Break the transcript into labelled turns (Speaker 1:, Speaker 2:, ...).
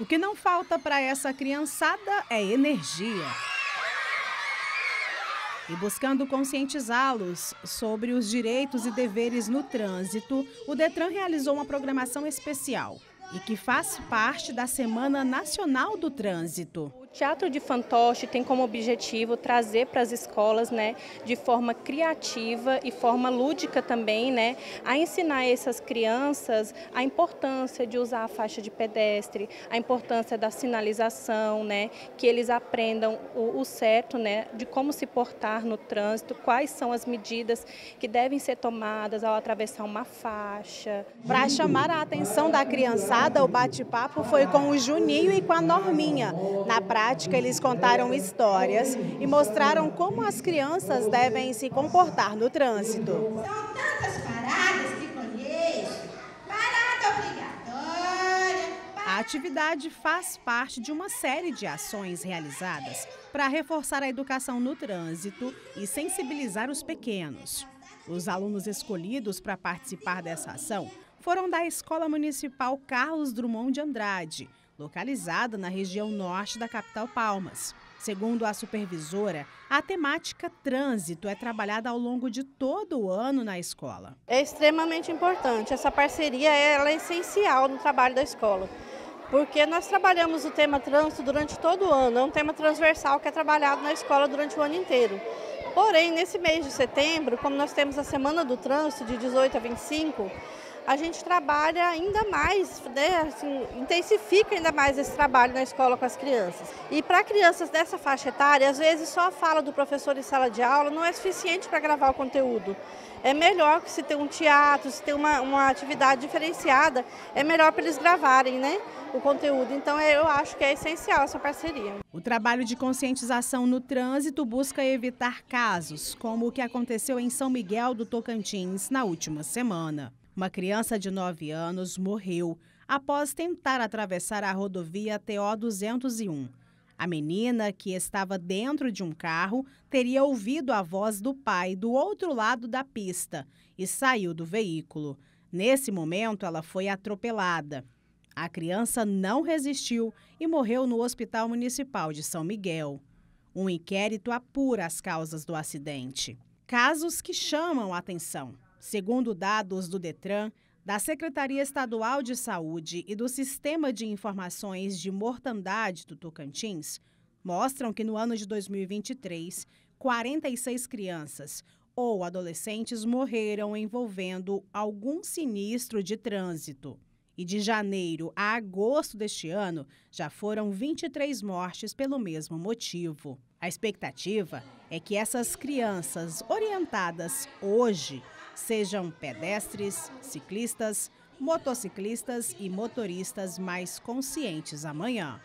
Speaker 1: O que não falta para essa criançada é energia. E buscando conscientizá-los sobre os direitos e deveres no trânsito, o Detran realizou uma programação especial e que faz parte da Semana Nacional do Trânsito.
Speaker 2: Teatro de Fantoche tem como objetivo trazer para as escolas, né, de forma criativa e forma lúdica também, né, a ensinar essas crianças a importância de usar a faixa de pedestre, a importância da sinalização, né, que eles aprendam o, o certo, né, de como se portar no trânsito, quais são as medidas que devem ser tomadas ao atravessar uma faixa.
Speaker 1: Para chamar a atenção da criançada, o bate-papo foi com o Juninho e com a Norminha. Na praia prática, eles contaram histórias e mostraram como as crianças devem se comportar no trânsito.
Speaker 3: São tantas paradas que conheço. Parada obrigatória.
Speaker 1: A atividade faz parte de uma série de ações realizadas para reforçar a educação no trânsito e sensibilizar os pequenos. Os alunos escolhidos para participar dessa ação foram da Escola Municipal Carlos Drummond de Andrade, localizada na região norte da capital Palmas. Segundo a supervisora, a temática trânsito é trabalhada ao longo de todo o ano na escola.
Speaker 4: É extremamente importante. Essa parceria é essencial no trabalho da escola. Porque nós trabalhamos o tema trânsito durante todo o ano, é um tema transversal que é trabalhado na escola durante o ano inteiro. Porém, nesse mês de setembro, como nós temos a Semana do Trânsito, de 18 a 25, a gente trabalha ainda mais, né, assim, intensifica ainda mais esse trabalho na escola com as crianças. E para crianças dessa faixa etária, às vezes só a fala do professor em sala de aula não é suficiente para gravar o conteúdo. É melhor que se tem um teatro, se tem uma, uma atividade diferenciada, é melhor para eles gravarem né, o conteúdo. Então eu acho que é essencial essa parceria.
Speaker 1: O trabalho de conscientização no trânsito busca evitar casos como o que aconteceu em São Miguel do Tocantins na última semana. Uma criança de 9 anos morreu após tentar atravessar a rodovia TO 201. A menina, que estava dentro de um carro, teria ouvido a voz do pai do outro lado da pista e saiu do veículo. Nesse momento, ela foi atropelada. A criança não resistiu e morreu no Hospital Municipal de São Miguel. Um inquérito apura as causas do acidente. Casos que chamam a atenção. Segundo dados do Detran, da Secretaria Estadual de Saúde e do Sistema de Informações de Mortandade do Tocantins, mostram que no ano de 2023, 46 crianças ou adolescentes morreram envolvendo algum sinistro de trânsito. E de janeiro a agosto deste ano, já foram 23 mortes pelo mesmo motivo. A expectativa é que essas crianças orientadas hoje sejam pedestres, ciclistas, motociclistas e motoristas mais conscientes amanhã.